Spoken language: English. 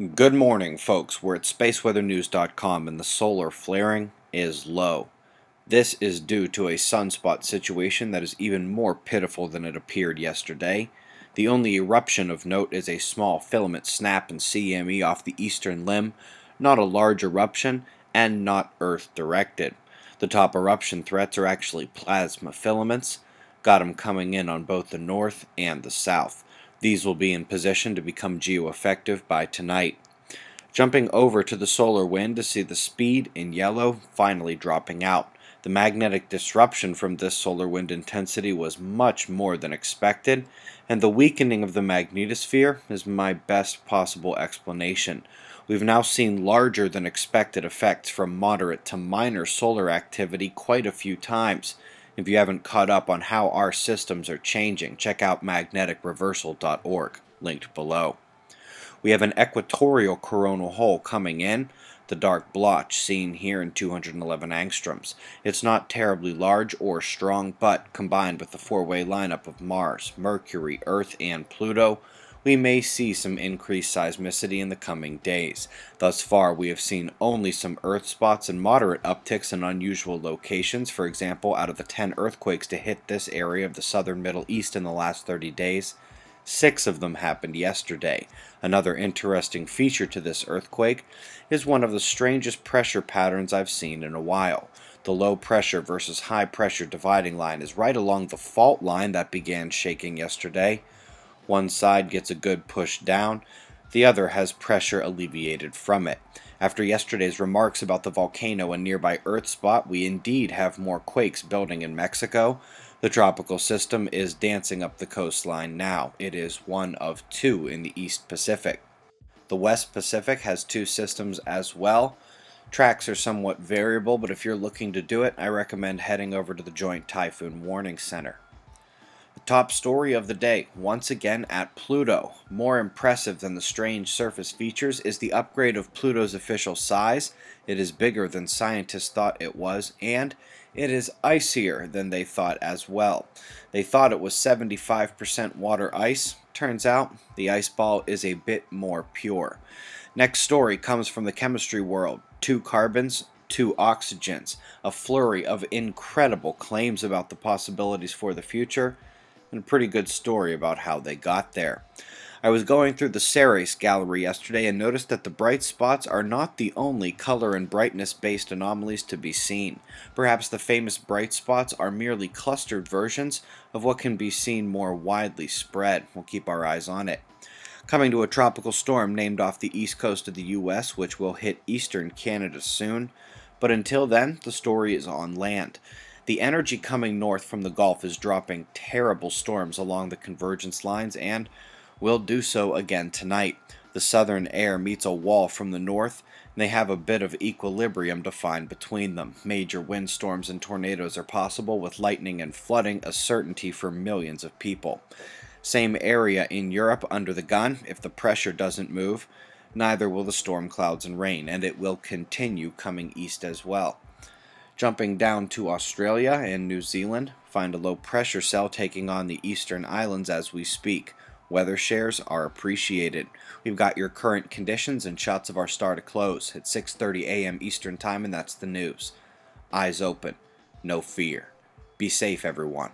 Good morning, folks. We're at spaceweathernews.com and the solar flaring is low. This is due to a sunspot situation that is even more pitiful than it appeared yesterday. The only eruption of note is a small filament snap in CME off the eastern limb, not a large eruption, and not Earth directed. The top eruption threats are actually plasma filaments. Got them coming in on both the north and the south. These will be in position to become geo-effective by tonight. Jumping over to the solar wind to see the speed in yellow finally dropping out. The magnetic disruption from this solar wind intensity was much more than expected, and the weakening of the magnetosphere is my best possible explanation. We've now seen larger than expected effects from moderate to minor solar activity quite a few times. If you haven't caught up on how our systems are changing, check out magneticreversal.org, linked below. We have an equatorial coronal hole coming in, the dark blotch seen here in 211 angstroms. It's not terribly large or strong, but combined with the four-way lineup of Mars, Mercury, Earth, and Pluto, we may see some increased seismicity in the coming days. Thus far, we have seen only some Earth spots and moderate upticks in unusual locations. For example, out of the 10 earthquakes to hit this area of the southern Middle East in the last 30 days, Six of them happened yesterday. Another interesting feature to this earthquake is one of the strangest pressure patterns I've seen in a while. The low pressure versus high pressure dividing line is right along the fault line that began shaking yesterday. One side gets a good push down, the other has pressure alleviated from it. After yesterday's remarks about the volcano and nearby Earth spot, we indeed have more quakes building in Mexico. The tropical system is dancing up the coastline now. It is one of two in the East Pacific. The West Pacific has two systems as well. Tracks are somewhat variable, but if you're looking to do it, I recommend heading over to the Joint Typhoon Warning Center. Top story of the day, once again at Pluto. More impressive than the strange surface features is the upgrade of Pluto's official size. It is bigger than scientists thought it was, and it is icier than they thought as well. They thought it was 75% water ice. Turns out the ice ball is a bit more pure. Next story comes from the chemistry world. Two carbons, two oxygens. A flurry of incredible claims about the possibilities for the future and a pretty good story about how they got there. I was going through the Ceres gallery yesterday and noticed that the bright spots are not the only color and brightness based anomalies to be seen. Perhaps the famous bright spots are merely clustered versions of what can be seen more widely spread. We'll keep our eyes on it. Coming to a tropical storm named off the east coast of the U.S., which will hit eastern Canada soon. But until then, the story is on land. The energy coming north from the Gulf is dropping terrible storms along the convergence lines and will do so again tonight. The southern air meets a wall from the north, and they have a bit of equilibrium to find between them. Major windstorms and tornadoes are possible, with lightning and flooding a certainty for millions of people. Same area in Europe under the gun if the pressure doesn't move. Neither will the storm clouds and rain, and it will continue coming east as well. Jumping down to Australia and New Zealand, find a low pressure cell taking on the eastern islands as we speak. Weather shares are appreciated. We've got your current conditions and shots of our star to close at 6:30 a.m. Eastern Time and that's the news. Eyes open, no fear. Be safe everyone.